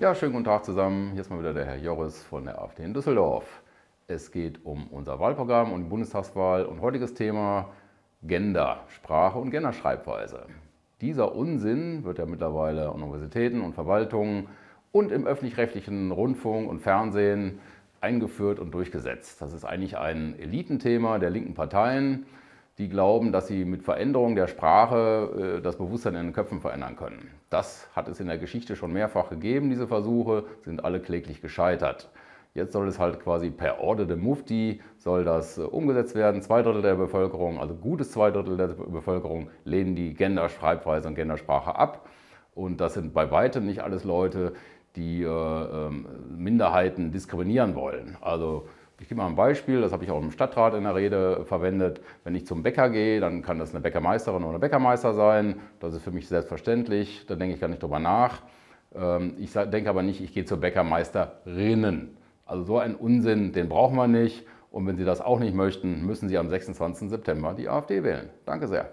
Ja, schönen guten Tag zusammen. Hier ist mal wieder der Herr Joris von der AfD in Düsseldorf. Es geht um unser Wahlprogramm und die Bundestagswahl und heutiges Thema Gender, Sprache und Genderschreibweise. Dieser Unsinn wird ja mittlerweile an Universitäten und Verwaltungen und im öffentlich-rechtlichen Rundfunk und Fernsehen eingeführt und durchgesetzt. Das ist eigentlich ein Elitenthema der linken Parteien, die glauben, dass sie mit Veränderung der Sprache äh, das Bewusstsein in den Köpfen verändern können. Das hat es in der Geschichte schon mehrfach gegeben, diese Versuche, sind alle kläglich gescheitert. Jetzt soll es halt quasi per Order de Mufti soll das äh, umgesetzt werden. Zwei Drittel der Bevölkerung, also gutes zwei Drittel der Bevölkerung, lehnen die Genderschreibweise und Gendersprache ab. Und das sind bei weitem nicht alles Leute, die äh, äh, Minderheiten diskriminieren wollen. Also ich gebe mal ein Beispiel, das habe ich auch im Stadtrat in der Rede verwendet. Wenn ich zum Bäcker gehe, dann kann das eine Bäckermeisterin oder ein Bäckermeister sein. Das ist für mich selbstverständlich, da denke ich gar nicht drüber nach. Ähm, ich denke aber nicht, ich gehe zur Bäckermeisterinnen. Also so einen Unsinn, den brauchen wir nicht. Und wenn Sie das auch nicht möchten, müssen Sie am 26. September die AfD wählen. Danke sehr.